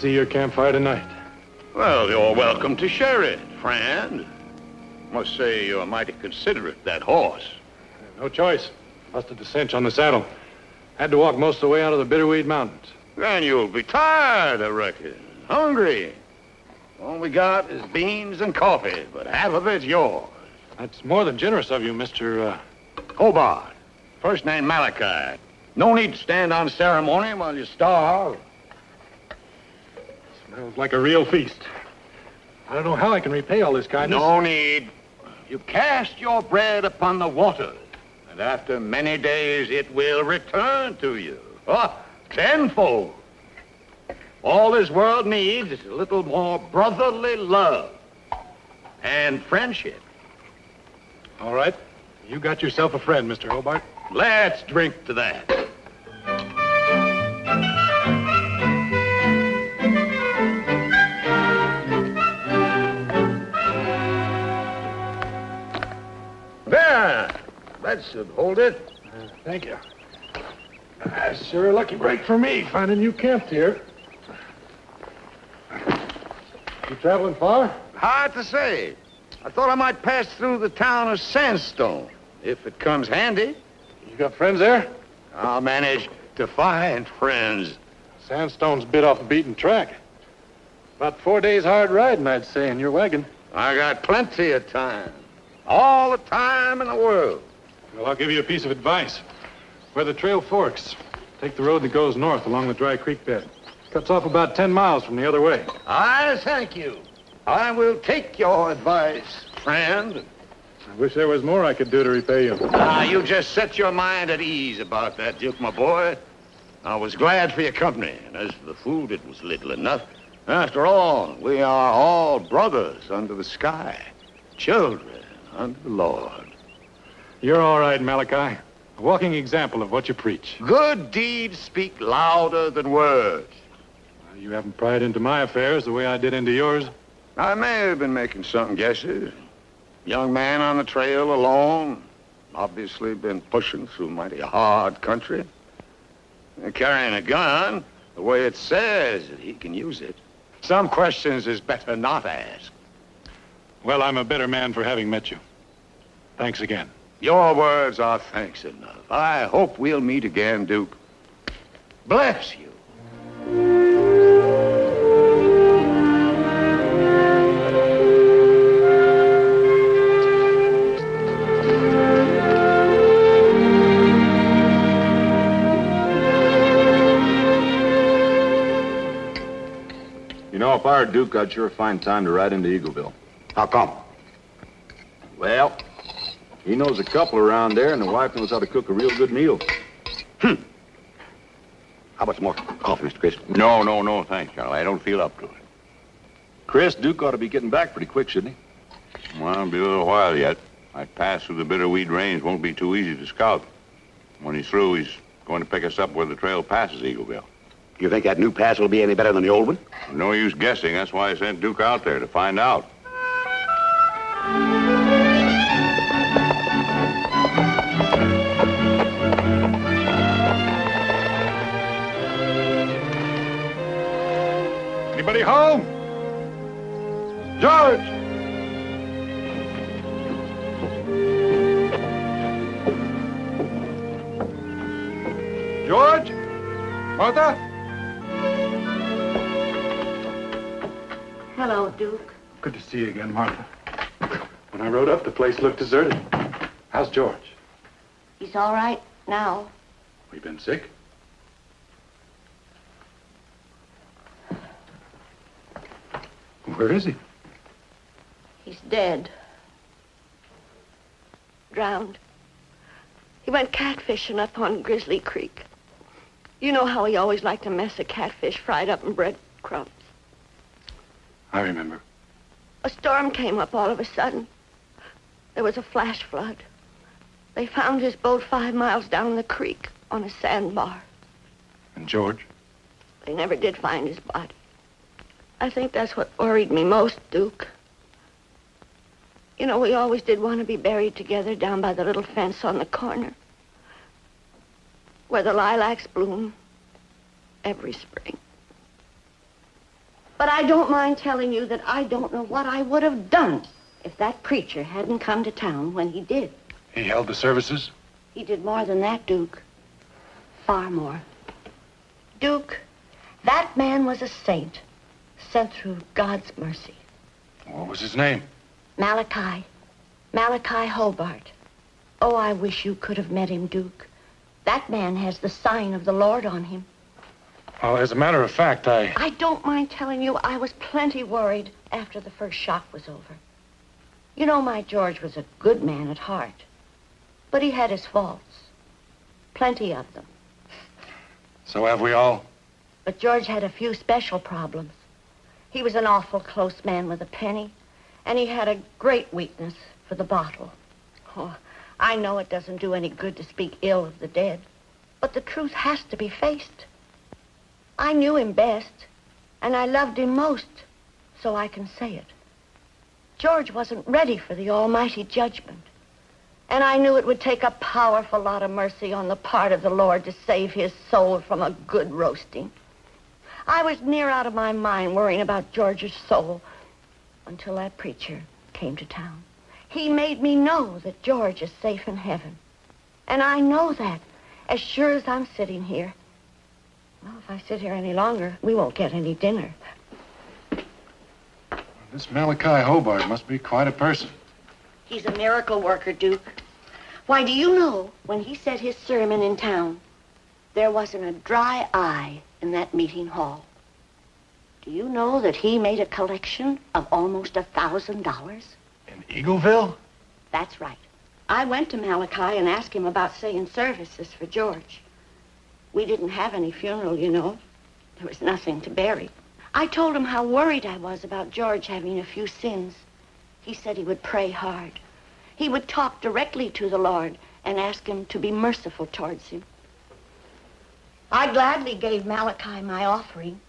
see your campfire tonight. Well, you're welcome to share it, friend. Must say you're mighty considerate, that horse. No choice. Busted a cinch on the saddle. Had to walk most of the way out of the Bitterweed Mountains. Then you'll be tired, I reckon. Hungry. All we got is beans and coffee, but half of it's yours. That's more than generous of you, Mr. Uh... Hobart. First name Malachi. No need to stand on ceremony while you starve. Smells like a real feast. I don't know how I can repay all this kindness. No need. You cast your bread upon the waters, and after many days it will return to you. Oh, tenfold. All this world needs is a little more brotherly love and friendship. All right. You got yourself a friend, Mr. Hobart. Let's drink to that. That should hold it. Uh, thank you. Uh, sure a lucky break for me, finding you camped here. You traveling far? Hard to say. I thought I might pass through the town of Sandstone, if it comes handy. You got friends there? I'll manage to find friends. Sandstone's bit off the beaten track. About four days hard riding, I'd say, in your wagon. I got plenty of time. All the time in the world. Well, I'll give you a piece of advice. Where the trail forks, take the road that goes north along the dry creek bed. Cuts off about 10 miles from the other way. I thank you. I will take your advice, friend. I wish there was more I could do to repay you. Ah, you just set your mind at ease about that, Duke, my boy. I was glad for your company, and as for the food, it was little enough. After all, we are all brothers under the sky, children under the Lord. You're all right, Malachi. A walking example of what you preach. Good deeds speak louder than words. Well, you haven't pried into my affairs the way I did into yours. I may have been making some guesses. Young man on the trail alone. Obviously been pushing through mighty hard country. And carrying a gun the way it says that he can use it. Some questions is better not asked. Well, I'm a better man for having met you. Thanks again. Your words are thanks enough. I hope we'll meet again, Duke. Bless you. You know, if I were Duke, I'd sure find time to ride into Eagleville. How come? Well, he knows a couple around there, and the wife knows how to cook a real good meal. Hmm. How about some more coffee, Mr. Chris? No, no, no, thanks, Charlie. I don't feel up to it. Chris, Duke ought to be getting back pretty quick, shouldn't he? Well, it'll be a little while yet. That pass through the Bitterweed Range won't be too easy to scout. When he's through, he's going to pick us up where the trail passes Eagleville. You think that new pass will be any better than the old one? No use guessing. That's why I sent Duke out there to find out. Anybody home? George! George? Martha? Hello, Duke. Good to see you again, Martha. When I rode up, the place looked deserted. How's George? He's all right now. We been sick? Where is he? He's dead. Drowned. He went catfishing up on Grizzly Creek. You know how he always liked a mess of catfish fried up in breadcrumbs. I remember. A storm came up all of a sudden. There was a flash flood. They found his boat five miles down the creek on a sandbar. And George? They never did find his body. I think that's what worried me most, Duke. You know, we always did want to be buried together down by the little fence on the corner. Where the lilacs bloom every spring. But I don't mind telling you that I don't know what I would have done if that preacher hadn't come to town when he did. He held the services? He did more than that, Duke. Far more. Duke, that man was a saint, sent through God's mercy. What was his name? Malachi. Malachi Hobart. Oh, I wish you could have met him, Duke. That man has the sign of the Lord on him. Well, as a matter of fact, I... I don't mind telling you I was plenty worried after the first shock was over. You know, my George was a good man at heart. But he had his faults. Plenty of them. So have we all? But George had a few special problems. He was an awful close man with a penny, and he had a great weakness for the bottle. Oh, I know it doesn't do any good to speak ill of the dead, but the truth has to be faced. I knew him best, and I loved him most, so I can say it. George wasn't ready for the almighty judgment. And I knew it would take a powerful lot of mercy on the part of the Lord to save his soul from a good roasting. I was near out of my mind worrying about George's soul until that preacher came to town. He made me know that George is safe in heaven. And I know that as sure as I'm sitting here. Well, if I sit here any longer, we won't get any dinner. This Malachi Hobart must be quite a person. He's a miracle worker, Duke. Why, do you know, when he said his sermon in town, there wasn't a dry eye in that meeting hall. Do you know that he made a collection of almost a thousand dollars? In Eagleville? That's right. I went to Malachi and asked him about saying services for George. We didn't have any funeral, you know. There was nothing to bury. I told him how worried I was about George having a few sins. He said he would pray hard. He would talk directly to the Lord and ask him to be merciful towards him. I gladly gave Malachi my offering.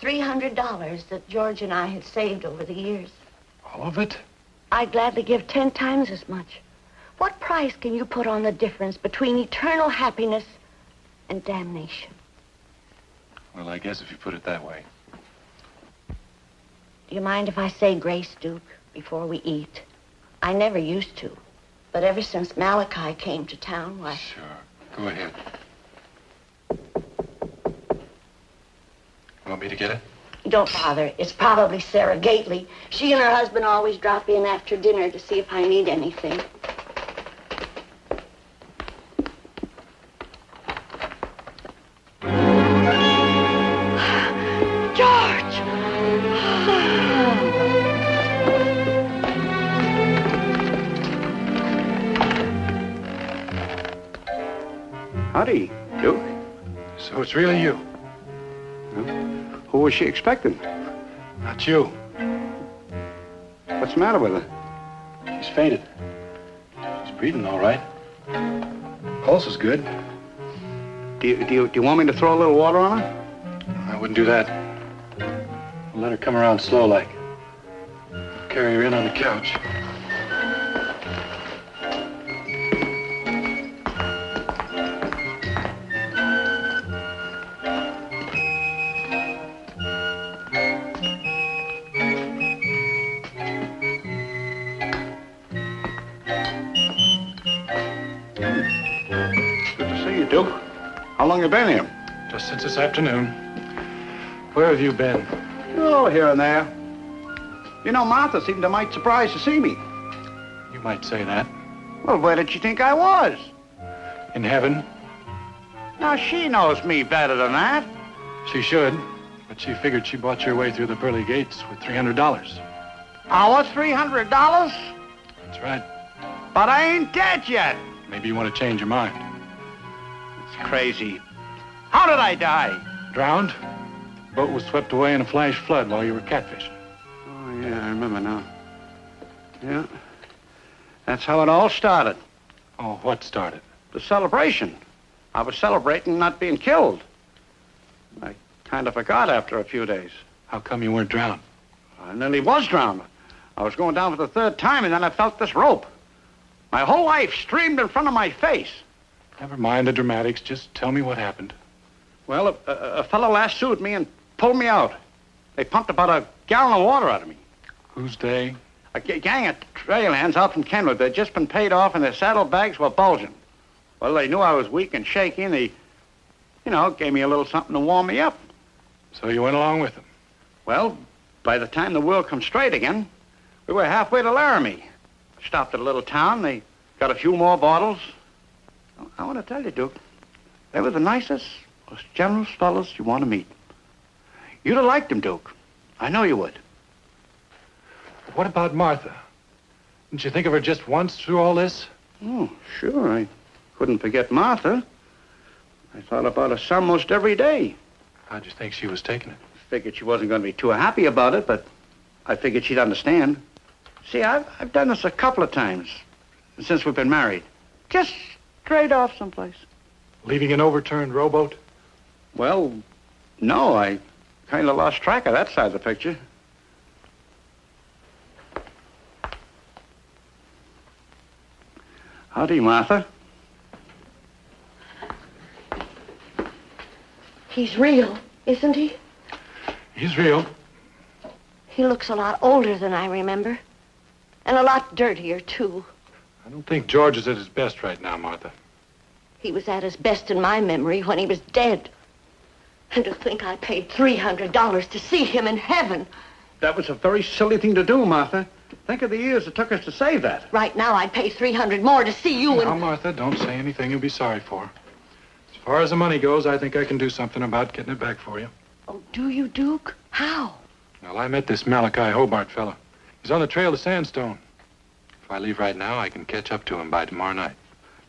$300 that George and I had saved over the years. All of it? I'd gladly give ten times as much. What price can you put on the difference between eternal happiness and damnation? Well, I guess if you put it that way. Do you mind if I say grace, Duke, before we eat? I never used to. But ever since Malachi came to town, why... Sure. Go ahead. Want me to get it? Don't bother. It's probably Sarah Gately. She and her husband always drop in after dinner to see if I need anything. George! Howdy, Duke. So it's really you, Who was she expecting? not you. What's the matter with her? She's fainted. She's breathing all right. Pulse is good. Do you, do, you, do you want me to throw a little water on her? I wouldn't do that. I'll let her come around slow like. Carry her in on the couch. Long you been here? Just since this afternoon. Where have you been? Oh, here and there. You know, Martha seemed a mite surprised to see me. You might say that. Well, where did she think I was? In heaven, Now, she knows me better than that. she should. But she figured she bought your way through the pearly gates with $300. Our $300? That's right. But I ain't dead yet. Maybe you want to change your mind. It's crazy. How did I die? Drowned? Boat was swept away in a flash flood while you were catfishing. Oh, yeah, I remember now. Yeah. That's how it all started. Oh, what started? The celebration. I was celebrating not being killed. I kind of forgot after a few days. How come you weren't drowned? I nearly was drowned. I was going down for the third time, and then I felt this rope. My whole life streamed in front of my face. Never mind the dramatics. Just tell me what happened. Well, a, a, a fellow lassoed me and pulled me out. They pumped about a gallon of water out of me. Who's they? A g- gang of trail hands out from Kenwood. They'd just been paid off and their saddlebags were bulging. Well, they knew I was weak and shaky, and they, you know, gave me a little something to warm me up. So you went along with them. Well, by the time the world come straight again, we were halfway to Laramie. Stopped at a little town. They got a few more bottles. I want to tell you, Duke, they were the nicest, most generous fellows you want to meet. You'd have liked them, Duke. I know you would. What about Martha? Didn't you think of her just once through all this? Oh, sure. I couldn't forget Martha. I thought about her some most every day. How'd you think she was taking it? Figured she wasn't going to be too happy about it, but I figured she'd understand. See, I've, I've done this a couple of times since we've been married. Just straight off someplace. Leaving an overturned rowboat? Well, no, I kind of lost track of that side of the picture. Howdy, Martha. He's real, isn't he? He's real. He looks a lot older than I remember. And a lot dirtier, too. I don't think George is at his best right now, Martha. He was at his best in my memory when he was dead. And to think I paid $300 to see him in heaven. That was a very silly thing to do, Martha. Think of the years it took us to save that. Right now, I'd pay 300 more to see you Now, in... Martha, don't say anything you'll be sorry for. As far as the money goes, I think I can do something about getting it back for you. Oh, do you, Duke? How? Well, I met this Malachi Hobart fellow. He's on the trail to Sandstone. If I leave right now, I can catch up to him by tomorrow night.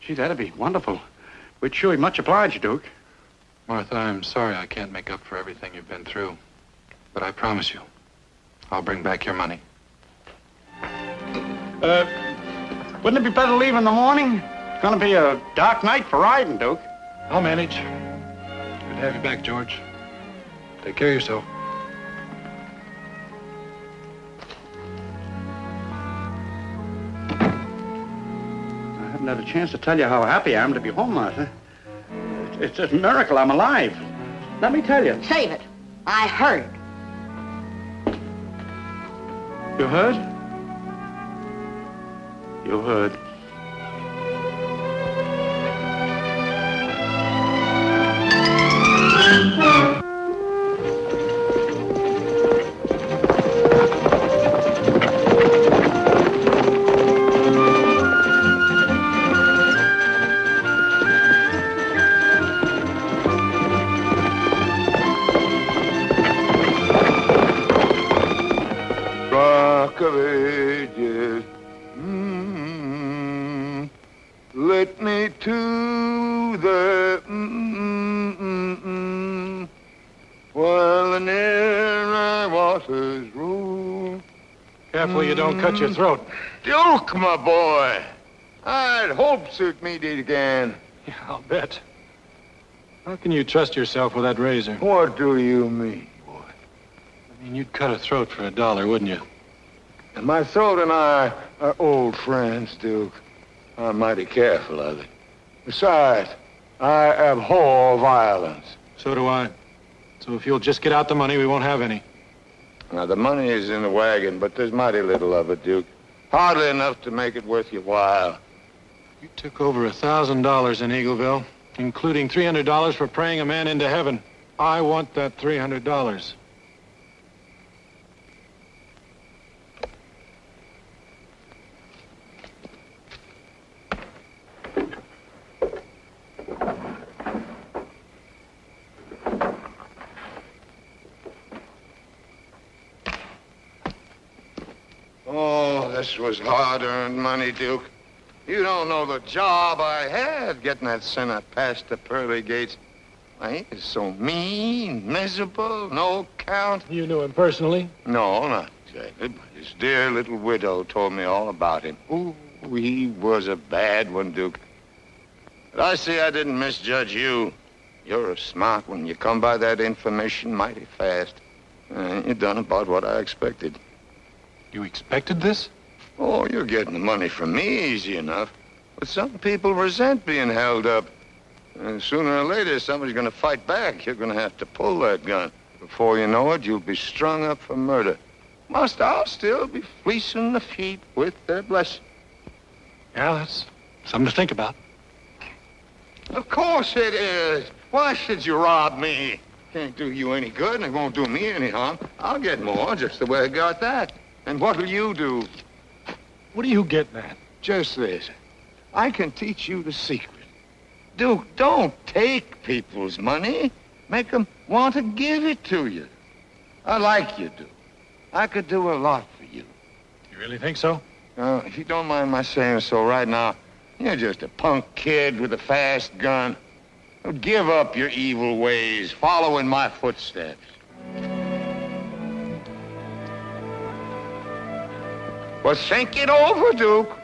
Gee, that'd be wonderful. We'd sure be much obliged, Duke. Martha, I'm sorry I can't make up for everything you've been through. But I promise you, I'll bring back your money. Uh, wouldn't it be better to leave in the morning? It's gonna be a dark night for riding, Duke. I'll manage. Good to have you back, George. Take care of yourself. I haven't had a chance to tell you how happy I am to be home, Martha. It's, a miracle I'm alive. Let me tell you. Save it. I heard. You heard? You heard. Cut your throat. Duke, my boy, I'd hopes you'd meet it again. Yeah, I'll bet. How can you trust yourself with that razor? What do you mean? Boy? I mean, you'd cut a throat for a dollar, wouldn't you? And my throat and I are old friends, Duke. I'm mighty careful of it. Besides, I abhor violence. So do I. So if you'll just get out the money, we won't have any. Now, the money is in the wagon, but there's mighty little of it, Duke. Hardly enough to make it worth your while. You took over a $1,000 in Eagleville, including $300 for praying a man into heaven. I want that $300. Oh, this was hard-earned money, Duke. You don't know the job I had getting that sinner past the pearly gates. He is so mean, miserable, no count. You knew him personally? No, not exactly. But his dear little widow told me all about him. Ooh, he was a bad one, Duke. But I see I didn't misjudge you. You're a smart one. You come by that information mighty fast. Uh, you done about what I expected. You expected this? Oh, you're getting the money from me easy enough. But some people resent being held up. And sooner or later, somebody's going to fight back. You're going to have to pull that gun. Before you know it, you'll be strung up for murder. Must I'll still be fleecing the feet with their blessing. Yeah, that's something to think about. Of course it is. Why should you rob me? Can't do you any good, and it won't do me any harm. I'll get more, just the way I got that. And what'll you do? What are you getting at? Just this. I can teach you the secret. Duke, don't take people's money. Make them want to give it to you. I like you, Duke. I could do a lot for you. You really think so? Uh, if you don't mind my saying so right now, you're just a punk kid with a fast gun. Give up your evil ways, follow in my footsteps. Well, think it over, Duke.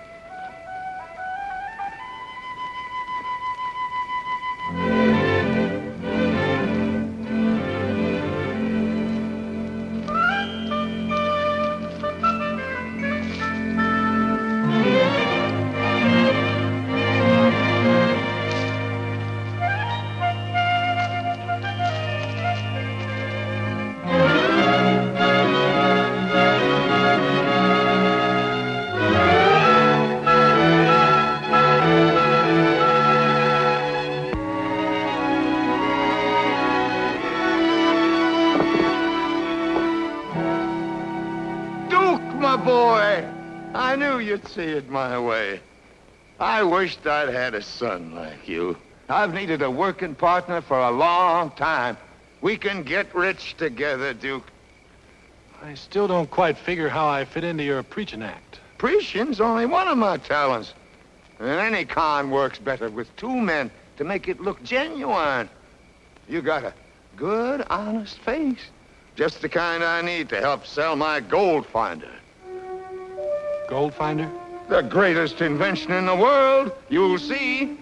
Boy, I knew you'd see it my way. I wished I'd had a son like you. I've needed a working partner for a long time. We can get rich together, Duke. I still don't quite figure how I fit into your preaching act. Preaching's only one of my talents. And any con works better with two men to make it look genuine. You got a good, honest face. Just the kind I need to help sell my gold finder. Gold finder? The greatest invention in the world, you'll see,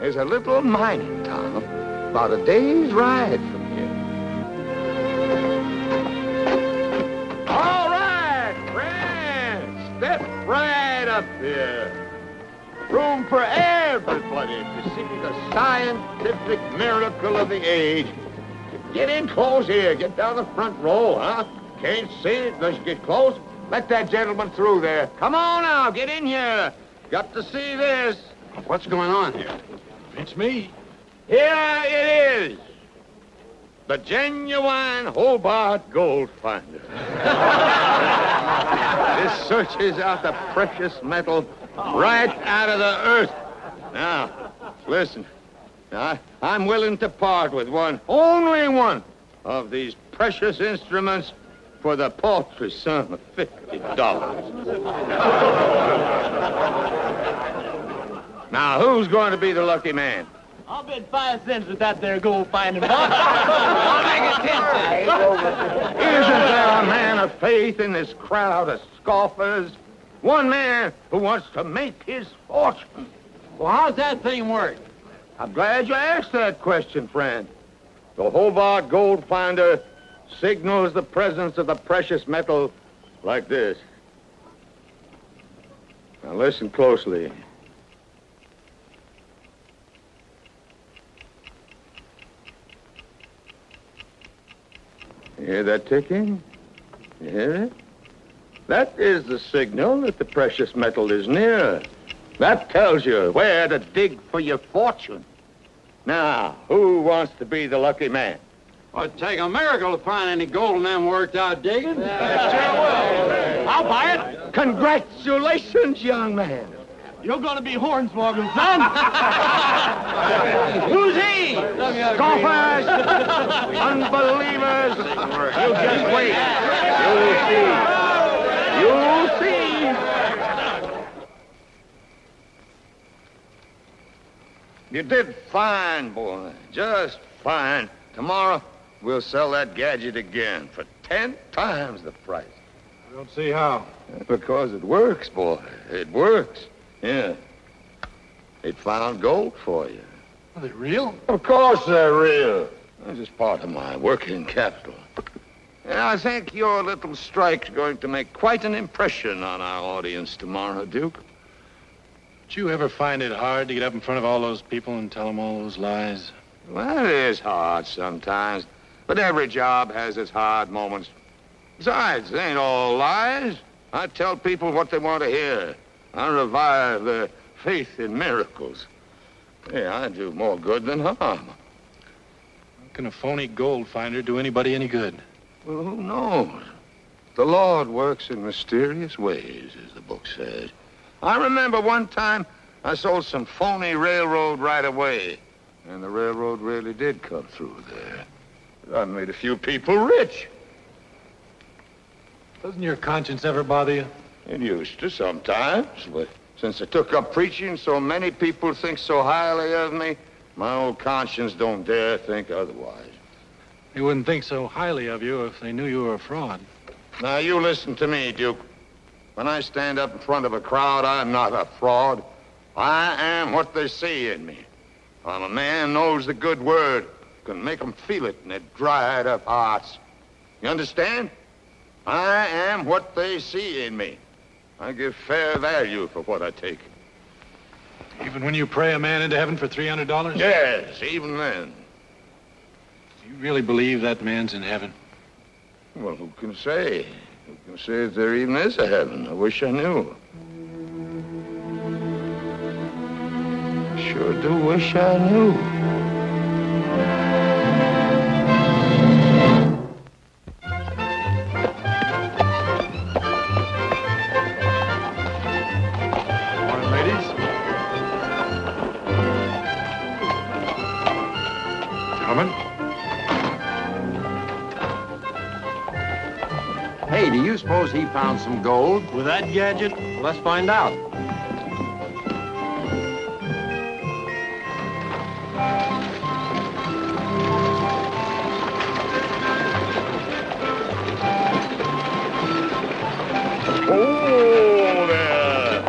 is a little mining town about a day's ride from here. All right, friends, step right up here. Room for everybody to see the scientific miracle of the age. Get in close here. Get down the front row, huh? Can't see it unless you get close. Let that gentleman through there. Come on now, get in here. Got to see this. What's going on here? It's me. Here it is. The genuine Hobart Gold Finder. this searches out the precious metal right out of the earth. Now, listen. I, I'm willing to part with one, only one, of these precious instruments for the paltry sum of fifty dollars. now, who's going to be the lucky man? I'll bet five cents with that there gold finding box. I'll make it ten cents. Isn't there a man of faith in this crowd of scoffers? One man who wants to make his fortune. Well, how's that thing work? I'm glad you asked that question, friend. The Hobart Gold Finder signals the presence of the precious metal like this. Now listen closely. You hear that ticking? You hear it? That is the signal that the precious metal is near. That tells you where to dig for your fortune. Now, who wants to be the lucky man? Well, it'd take a miracle to find any gold in them worked out digging. I'll buy it. Congratulations, young man. You're going to be Hornswoggle, son. Who's he? Scoffers! Unbelievers! You just wait. You'll see. You'll see. You did fine, boy. Just fine. Tomorrow, we'll sell that gadget again for ten times the price. I don't see how. Because it works, boy. It works. Yeah. It found gold for you. Are they real? Of course they're real. This is part of my working capital. And I think your little strike's going to make quite an impression on our audience tomorrow, Duke. Did you ever find it hard to get up in front of all those people and tell them all those lies? Well, it is hard sometimes, but every job has its hard moments. Besides, they ain't all lies. I tell people what they want to hear. I revive their faith in miracles. Yeah, I do more good than harm. How can a phony gold finder do anybody any good? Well, who knows? The Lord works in mysterious ways, as the book says. I remember one time I sold some phony railroad right away, and the railroad really did come through there. I made a few people rich. Doesn't your conscience ever bother you? It used to sometimes, but since I took up preaching, so many people think so highly of me, my old conscience don't dare think otherwise. They wouldn't think so highly of you if they knew you were a fraud. Now, you listen to me, Duke. When I stand up in front of a crowd, I'm not a fraud. I am what they see in me. I'm a man who knows the good word, can make 'em feel it in their dried up hearts. You understand? I am what they see in me. I give fair value for what I take. Even when you pray a man into heaven for $300? Yes, even then. Do you really believe that man's in heaven? Well, who can say? Who can say if there even is a heaven? I wish I knew. I Sure do wish I knew. Some gold? With that gadget, let's find out. Oh, there.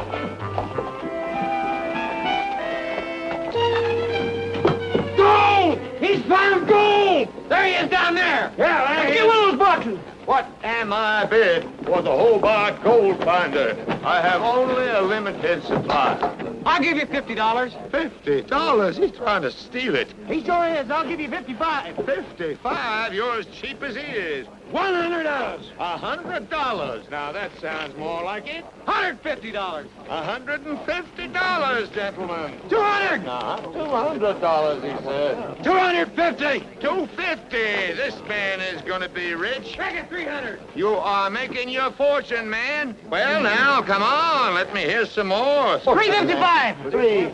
Gold! He's found gold! There he is down there! Yeah, get one of those boxes! What am I bid for the Hobart gold finder? I have only a limited supply. I'll give you fifty dollars. Fifty dollars? He's trying to steal it. He sure is. I'll give you fifty-five. Fifty-five? You're as cheap as he is. One hundred dollars. A hundred dollars. Now that sounds more like it. Hundred fifty dollars. A hundred and fifty dollars, gentlemen. Two hundred. Now, two hundred dollars, he said. Two hundred fifty. Two fifty. This man is going to be rich. Make it three hundred. You are making your fortune, man. Well, now, come on. Let me hear some more. Three fifty-five. Three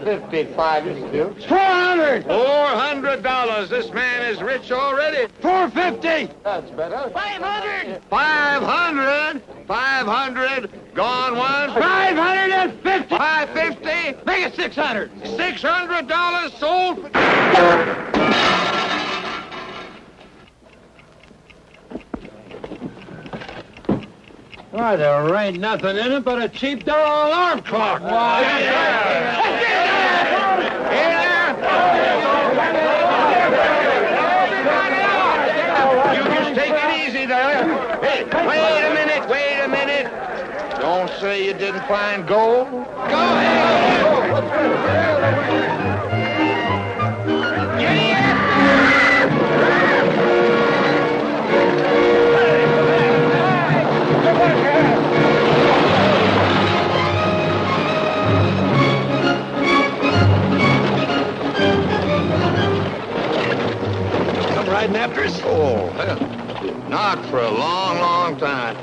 fifty-five, you Four hundred. Four hundred dollars. This man is rich already. Four fifty. That's better. Five hundred. Five hundred. Five hundred. Gone once. Five hundred and fifty. Five fifty. Make it six hundred. Six hundred dollars sold. Why, there ain't nothing in it but a cheap dollar alarm clock. Why, You just take it easy there. Hey, wait a minute, wait a minute. Don't say you didn't find gold. Go ahead. Come riding after us? Oh, hell. Not for a long, long time.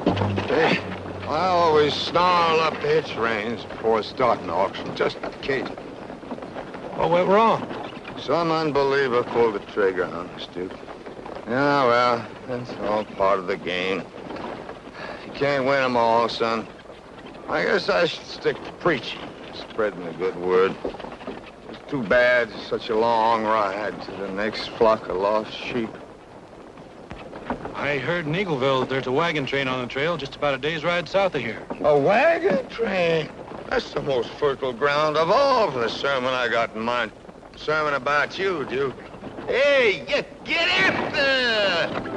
I always snarl up the hitch reins before starting auction, just in case. What went wrong? Some unbeliever pulled the trigger on us, Duke. Yeah, well, that's all part of the game. You can't win 'em all, son. I guess I should stick to preaching, spreading the good word. It's too bad it's such a long ride to the next flock of lost sheep. I heard in Eagleville there's a wagon train on the trail just about a day's ride south of here. A wagon train? That's the most fertile ground of all for the sermon I got in mind. Sermon about you, Duke. Hey, get, get after!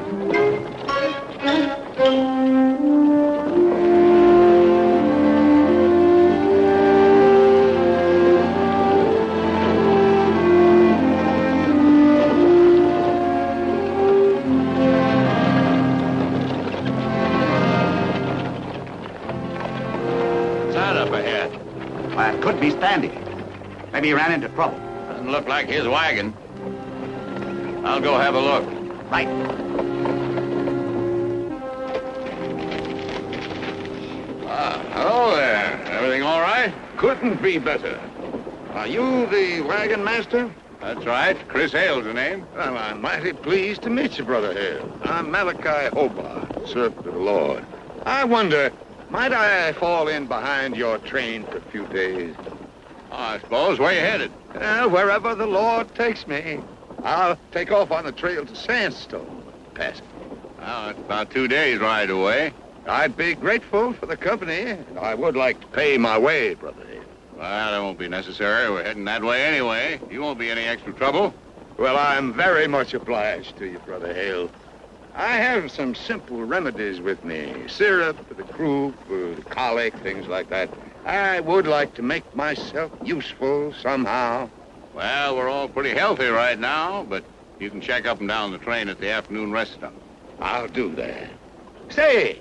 Maybe he ran into trouble. Doesn't look like his wagon. I'll go have a look. Right. Ah, hello there. Everything all right? Couldn't be better. Are you the wagon master? That's right. Chris Hale's the name. Well, I'm mighty pleased to meet you, Brother Hale. I'm Malachi Hobart, servant of the Lord. I wonder, might I fall in behind your train for a few days? Oh, I suppose. Where you headed? Uh, wherever the Lord takes me. I'll take off on the trail to Sandstone. Pass it. Well, it's about two days ride away. I'd be grateful for the company, and I would like to pay my way, Brother Hale. Well, that won't be necessary. We're heading that way anyway. You won't be any extra trouble. Well, I'm very much obliged to you, Brother Hale. I have some simple remedies with me. Syrup for the croup, for the colic, things like that. I would like to make myself useful somehow. Well, we're all pretty healthy right now, but you can check up and down the train at the afternoon rest stop. I'll do that. Say,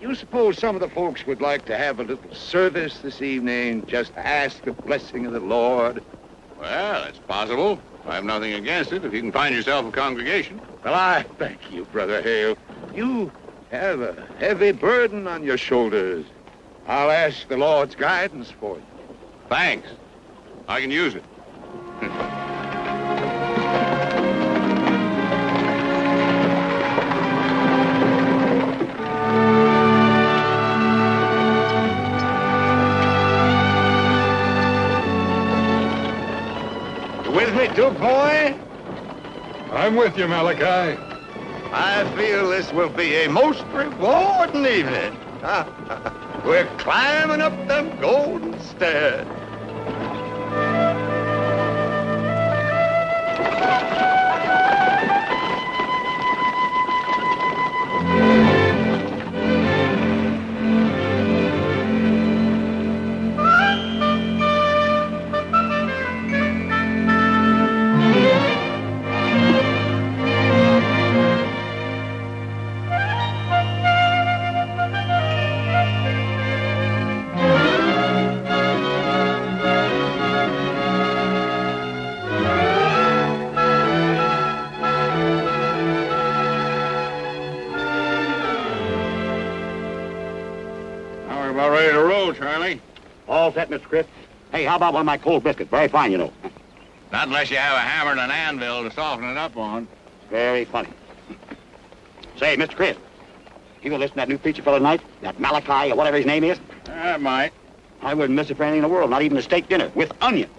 you suppose some of the folks would like to have a little service this evening, just ask the blessing of the Lord? Well, it's possible. I have nothing against it if you can find yourself a congregation. Well, I thank you, Brother Hale. You have a heavy burden on your shoulders. I'll ask the Lord's guidance for you. Thanks. I can use it. With me, Duke boy? I'm with you, Malachi. I feel this will be a most rewarding evening. We're climbing up them golden stairs. Mr. Chris. Hey, how about one of my cold biscuits? Very fine, you know. Not unless you have a hammer and an anvil to soften it up on. Very funny. Say, Mr. Chris, you gonna listen to that new preacher fellow tonight? That Malachi or whatever his name is? I might. I wouldn't miss it for anything in the world, not even a steak dinner with onion.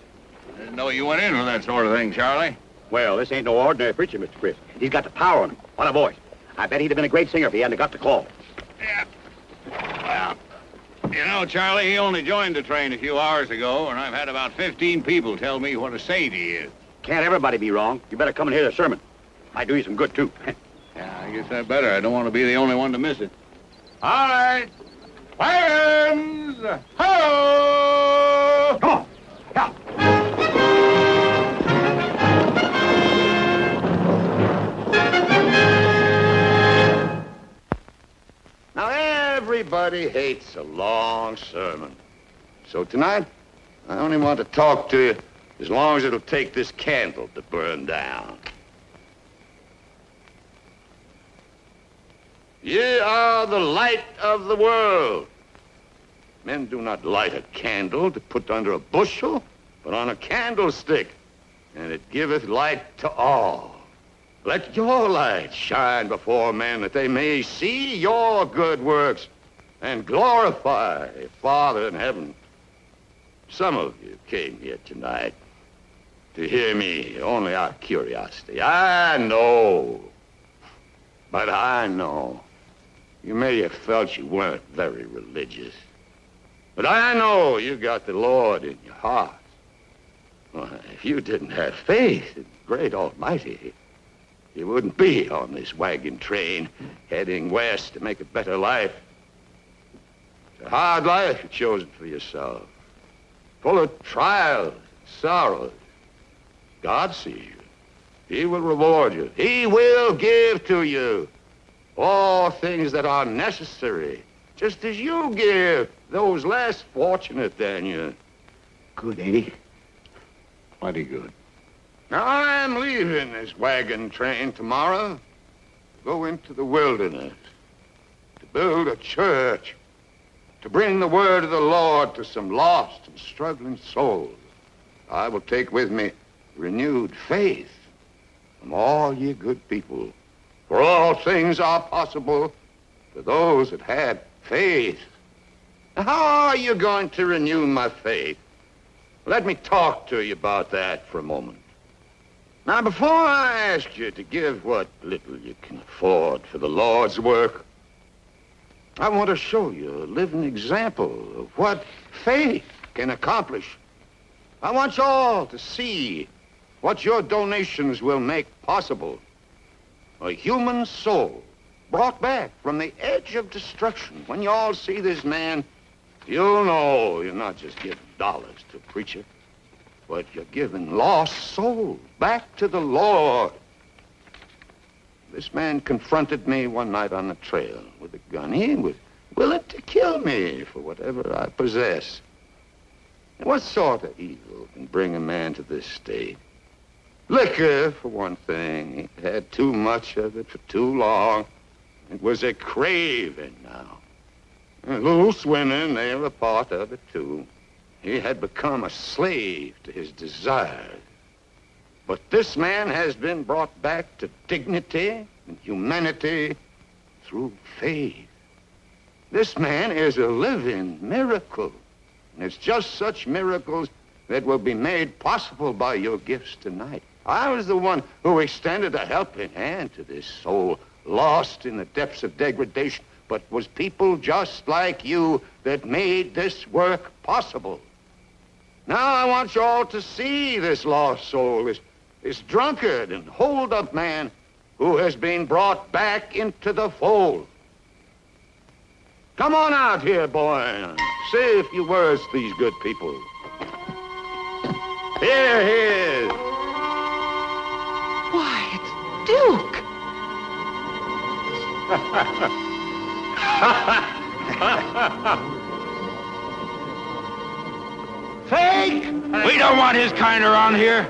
I didn't know you went in for that sort of thing, Charlie. Well, this ain't no ordinary preacher, Mr. Chris. He's got the power on him. What a voice. I bet he'd have been a great singer if he hadn't got the call. Yeah. Well, you know, Charlie, he only joined the train a few hours ago, and I've had about 15 people tell me what a saint he is. Can't everybody be wrong. You better come and hear the sermon. Might do you some good, too. Yeah, I guess that better. I don't want to be the only one to miss it. All right. Wagons! Ho! come on. Yeah. Everybody hates a long sermon. So tonight, I only want to talk to you as long as it'll take this candle to burn down. Ye are the light of the world. Men do not light a candle to put under a bushel, but on a candlestick, and it giveth light to all. Let your light shine before men that they may see your good works and glorify Father in heaven. Some of you came here tonight to hear me only out of curiosity. I know. But I know. You may have felt you weren't very religious. But I know you got the Lord in your heart. Well, if you didn't have faith in great Almighty, you wouldn't be on this wagon train heading west to make a better life. It's a hard life you've chosen for yourself, full of trials, sorrows. God sees you. He will reward you. He will give to you all things that are necessary, just as you give those less fortunate than you. Good, ain't he? Mighty good. Now, I'm leaving this wagon train tomorrow to go into the wilderness, to build a church, to bring the word of the Lord to some lost and struggling souls. I will take with me renewed faith from all ye good people. For all things are possible to those that had faith. How are you going to renew my faith? Let me talk to you about that for a moment. Now, before I ask you to give what little you can afford for the Lord's work, I want to show you a living example of what faith can accomplish. I want you all to see what your donations will make possible. A human soul brought back from the edge of destruction. When you all see this man, you'll know you're not just giving dollars to a preacher, but you're giving lost souls back to the Lord. This man confronted me one night on the trail with a gun. He was willing to kill me for whatever I possess. And what sort of evil can bring a man to this state? Liquor, for one thing. He had too much of it for too long. It was a craving now. And loose women, they were a part of it, too. He had become a slave to his desires. But this man has been brought back to dignity and humanity through faith. This man is a living miracle. And it's just such miracles that will be made possible by your gifts tonight. I was the one who extended a helping hand to this soul lost in the depths of degradation, but was people just like you that made this work possible. Now I want you all to see this lost soul, this, this drunkard and hold-up man who has been brought back into the fold. Come on out here, boy, and say a few words to these good people. Here he is. Why, it's Duke. Fake! We don't want his kind around here.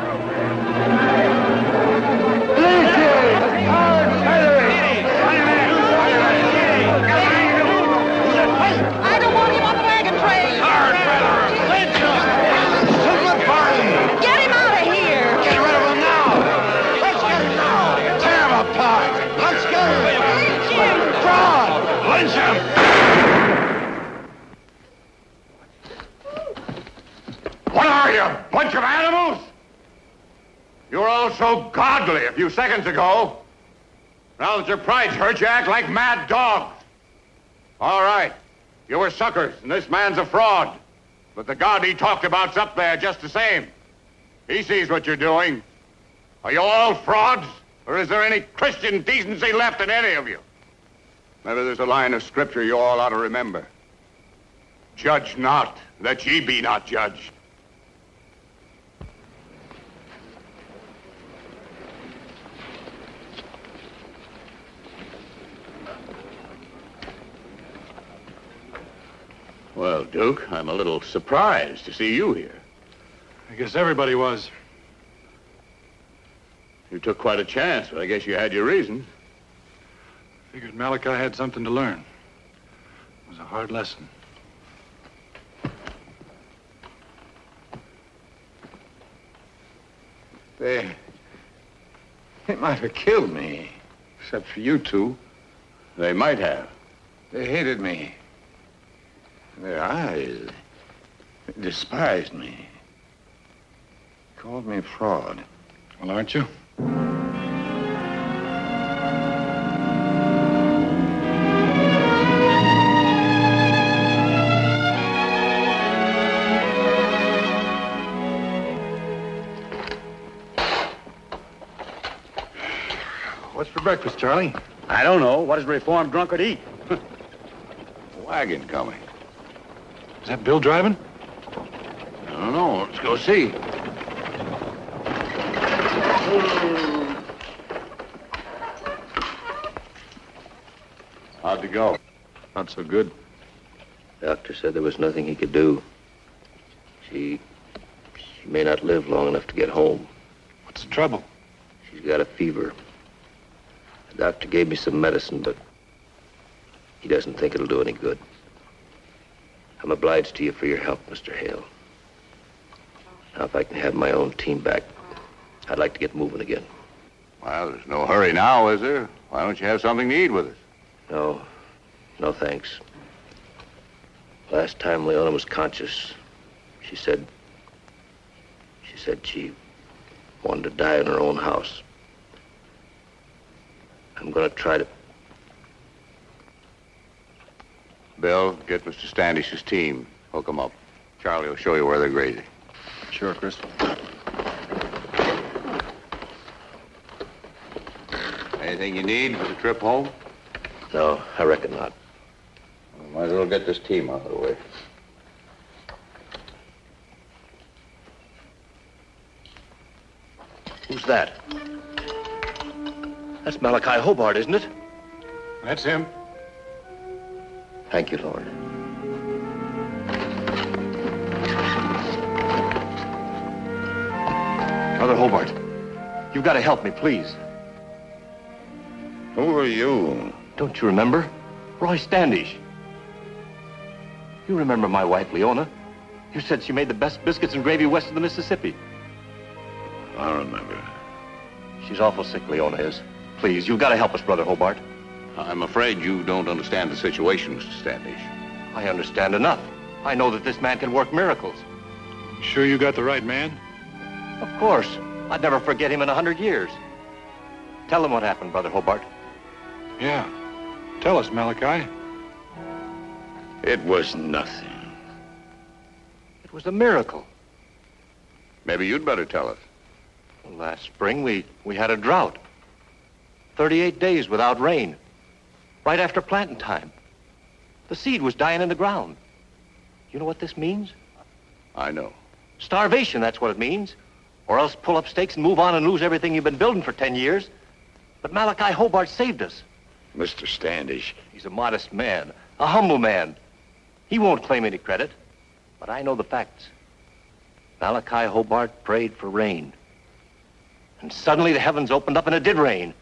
bunch of animals? You were all so godly a few seconds ago. Now that your pride's hurt, you act like mad dogs. All right, you were suckers, and this man's a fraud. But the God he talked about's up there just the same. He sees what you're doing. Are you all frauds? Or is there any Christian decency left in any of you? Maybe there's a line of scripture you all ought to remember. Judge not, that ye be not judged. Well, Duke, I'm a little surprised to see you here. I guess everybody was. You took quite a chance, but I guess you had your reasons. Figured Malachi had something to learn. It was a hard lesson. They. They might have killed me, except for you two. They might have. They hated me. Their eyes despised me. Called me a fraud. Well, aren't you? What's for breakfast, Charlie? I don't know. What does a reformed drunkard eat? Wagon coming. Is that Bill driving? I don't know. Let's go see. How'd it go? Not so good. Doctor said there was nothing he could do. She, she may not live long enough to get home. What's the trouble? She's got a fever. The doctor gave me some medicine, but he doesn't think it'll do any good. I'm obliged to you for your help, Mr. Hale. Now, if I can have my own team back, I'd like to get moving again. Well, there's no hurry now, is there? Why don't you have something to eat with us? No, no thanks. Last time Leona was conscious, she said, she said she wanted to die in her own house. I'm going to try to. Bill, get Mr. Standish's team. Hook 'em up. Charlie will show you where they're grazing. Sure, Chris. Anything you need for the trip home? No, I reckon not. Might as well get this team out of the way. Who's that? That's Malachi Hobart, isn't it? That's him. Thank you, Lord. Brother Hobart, you've got to help me, please. Who are you? Don't you remember? Roy Standish. You remember my wife, Leona? You said she made the best biscuits and gravy west of the Mississippi. I remember. She's awful sick, Leona is. Please, you've got to help us, Brother Hobart. I'm afraid you don't understand the situation, Mr. Standish. I understand enough. I know that this man can work miracles. Sure you got the right man? Of course. I'd never forget him in a hundred years. Tell him what happened, Brother Hobart. Yeah. Tell us, Malachi. It was nothing. It was a miracle. Maybe you'd better tell us. Last spring, we, we had a drought. 38 days without rain. Right after planting time. The seed was dying in the ground. You know what this means? I know. Starvation, that's what it means. Or else pull up stakes and move on and lose everything you've been building for 10 years. But Malachi Hobart saved us. Mr. Standish. He's a modest man, a humble man. He won't claim any credit. But I know the facts. Malachi Hobart prayed for rain. And suddenly the heavens opened up and it did rain.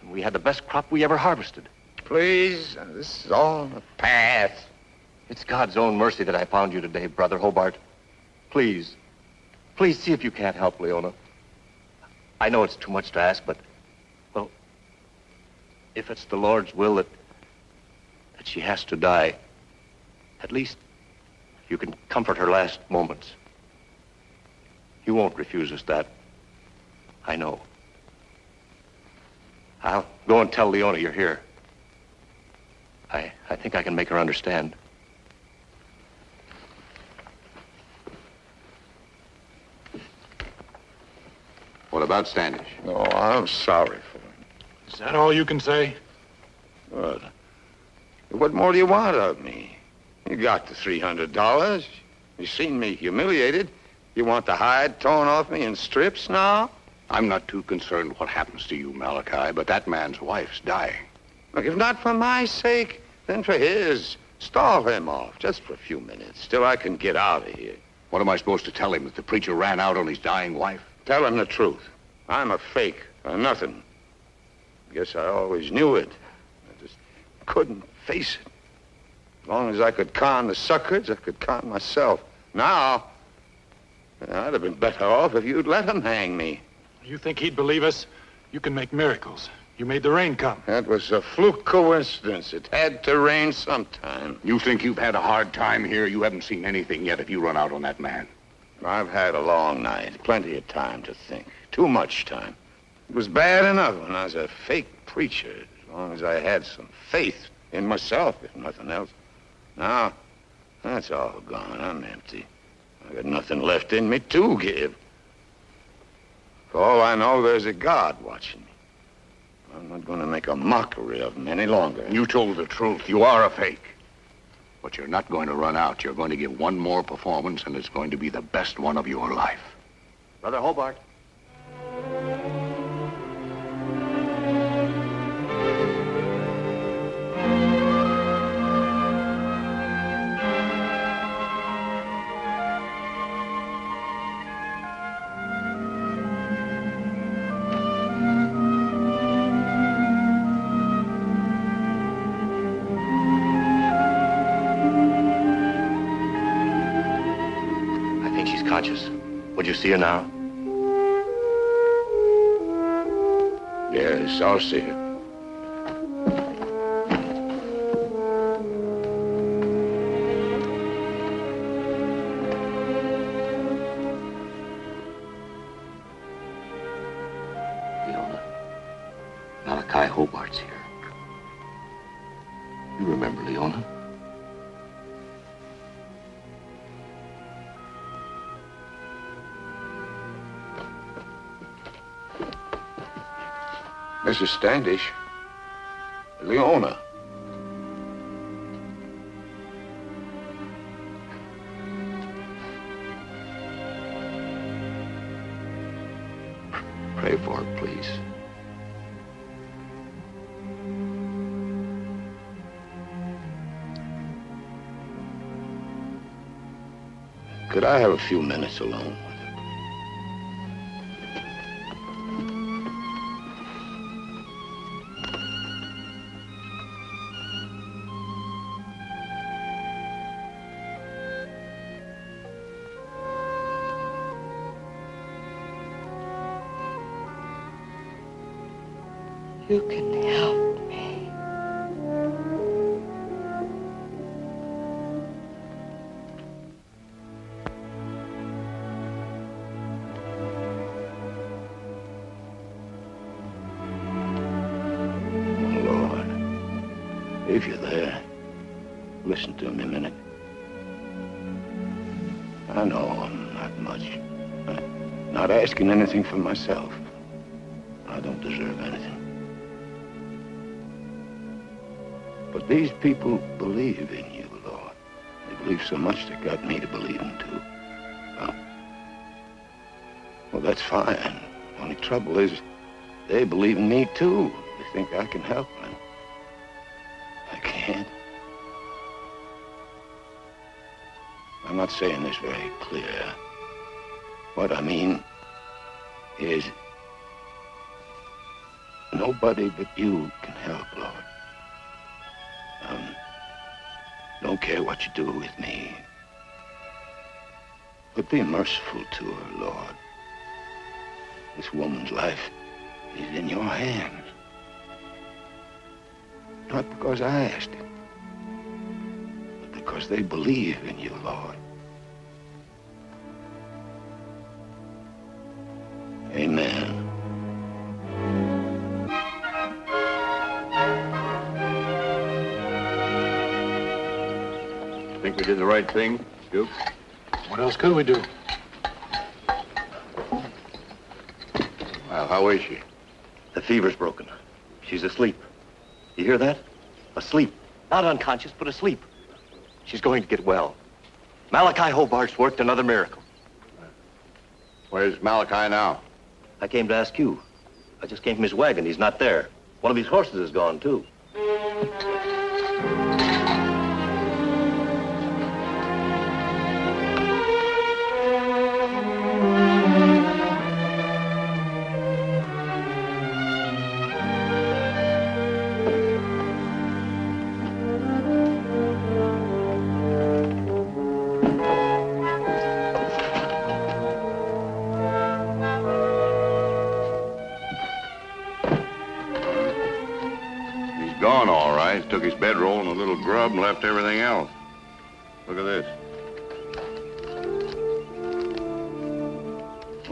And we had the best crop we ever harvested. Please, uh, this is all the past. It's God's own mercy that I found you today, Brother Hobart. Please, please see if you can't help Leona. I know it's too much to ask, but, well, if it's the Lord's will that, that she has to die, at least you can comfort her last moments. You won't refuse us that. I know. I'll go and tell Leona you're here. I, I think I can make her understand. What about Standish? No, I'm sorry for him. Is that all you can say? What? What more do you want of me? You got the $300. You seen me humiliated. You want the hide torn off me in strips now? I'm not too concerned what happens to you, Malachi, but that man's wife's dying. Look, if not for my sake, then for his. Stall him off just for a few minutes till I can get out of here. What am I supposed to tell him, that the preacher ran out on his dying wife? Tell him the truth. I'm a fake or nothing. Guess I always knew it. I just couldn't face it. As long as I could con the suckers, I could con myself. Now, I'd have been better off if you'd let him hang me. You think he'd believe us? You can make miracles. You made the rain come. That was a fluke coincidence. It had to rain sometime. You think you've had a hard time here? You haven't seen anything yet if you run out on that man. I've had a long night. Plenty of time to think. Too much time. It was bad enough when I was a fake preacher, as long as I had some faith in myself, if nothing else. Now, that's all gone. I'm empty. I got nothing left in me to give. For all I know, there's a God watching me. I'm not going to make a mockery of him any longer. You told the truth. You are a fake. But you're not going to run out. You're going to give one more performance, and it's going to be the best one of your life. Brother Hobart. See her now? Yes, I'll see her. Mrs. Standish. Leona. Pray for her, please. Could I have a few minutes alone? Anything for myself. I don't deserve anything. But these people believe in you, Lord. They believe so much they got me to believe in too. Well, well, that's fine. Only trouble is, they believe in me too. They think I can help them. I can't. I'm not saying this very clear. What I mean nobody but you can help, Lord. Um, don't care what you do with me. But be merciful to her, Lord. This woman's life is in your hands. Not because I asked it, but because they believe in you, Lord. Amen. We did the right thing, Duke? What else could we do? Well, how is she? The fever's broken. She's asleep. You hear that? Asleep. Not unconscious, but asleep. She's going to get well. Malachi Hobart's worked another miracle. Where's Malachi now? I came to ask you. I just came from his wagon. He's not there. One of his horses is gone, too.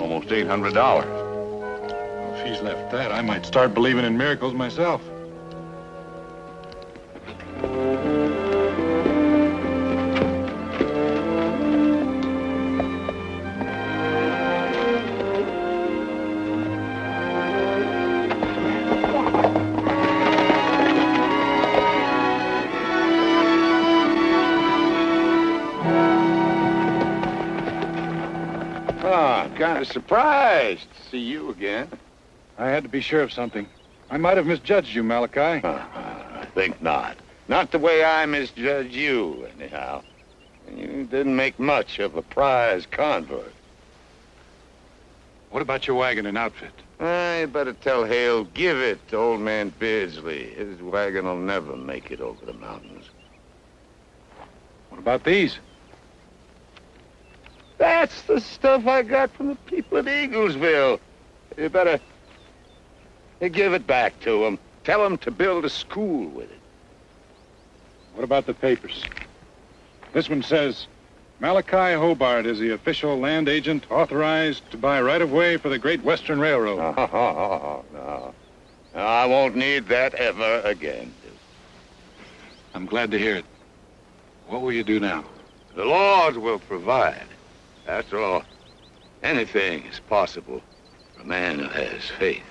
Almost $800. If he's left that, I might start believing in miracles myself. Surprised to see you again. I had to be sure of something. I might have misjudged you, Malachi. I think not. Not the way I misjudge you, anyhow. You didn't make much of a prize convert. What about your wagon and outfit? Ah, I better tell Hale, give it to old man Beardsley. His wagon will never make it over the mountains. What about these? That's the stuff I got from the people at Eaglesville. You better give it back to them. Tell them to build a school with it. What about the papers? This one says, Malachi Hobart is the official land agent authorized to buy right-of-way for the Great Western Railroad. Oh, no. no. I won't need that ever again. I'm glad to hear it. What will you do now? The Lord will provide. After all, anything is possible for a man who has faith.